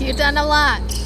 You've done a lot.